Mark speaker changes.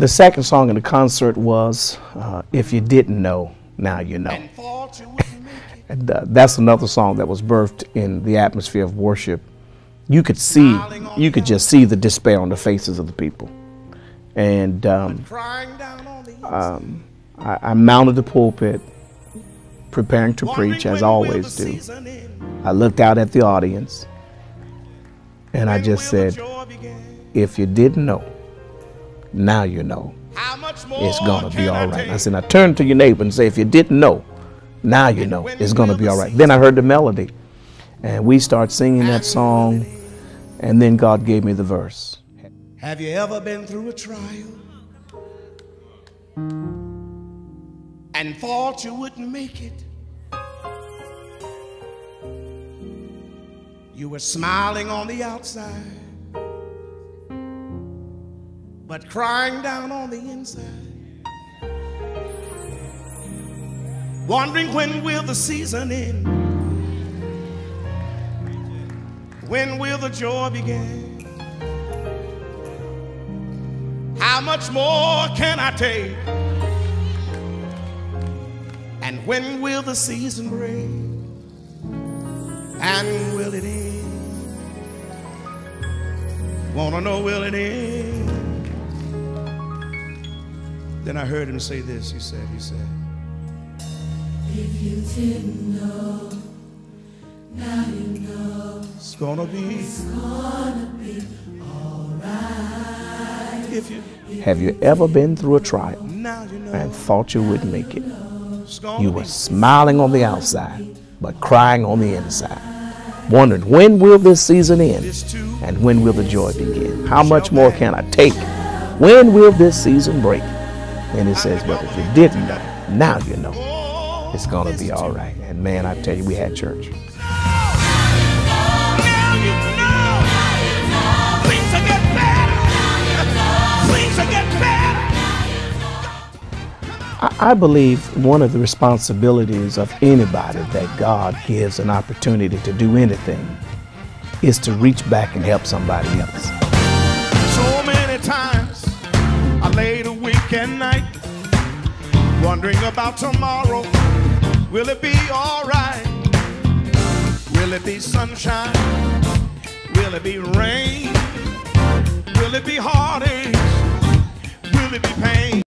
Speaker 1: The second song in the concert was uh, If You Didn't Know, Now You Know. And, uh, that's another song that was birthed in the atmosphere of worship. You could see, you could just see the despair on the faces of the people. And um, um, I, I mounted the pulpit, preparing to preach, as I always do. I looked out at the audience, and I just said, if you didn't know, now you know. It's going to be all right. I said, now turn to your neighbor and say, if you didn't know, now you know it's going to be all right. Then I heard the melody, and we start singing that song, and then God gave me the verse.
Speaker 2: Have you ever been through a trial and thought you wouldn't make it? You were smiling on the outside, but crying down on the inside. Wondering when will the season end? When will the joy begin? How much more can I take? And when will the season break? And will it end? Wanna know, will it end? Then I heard him say this. He said, he said,
Speaker 3: If you didn't know, now you know
Speaker 2: It's gonna be,
Speaker 3: it's gonna be alright.
Speaker 2: if you,
Speaker 1: Have you ever been through a trial
Speaker 2: you know.
Speaker 1: and thought you wouldn't make it? You were smiling on the outside, but crying on the inside. Wondering when will this season end and when will the joy begin? How much more can I take? When will this season break? And it says, but if you didn't know, now you know. It's going to be all right. And man, I tell you, we had church. I believe one of the responsibilities of anybody that God gives an opportunity to do anything is to reach back and help somebody else.
Speaker 2: So many times wondering about tomorrow. Will it be alright? Will it be sunshine? Will it be rain?